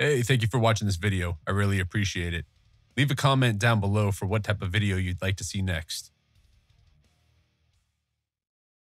Hey, thank you for watching this video. I really appreciate it. Leave a comment down below for what type of video you'd like to see next.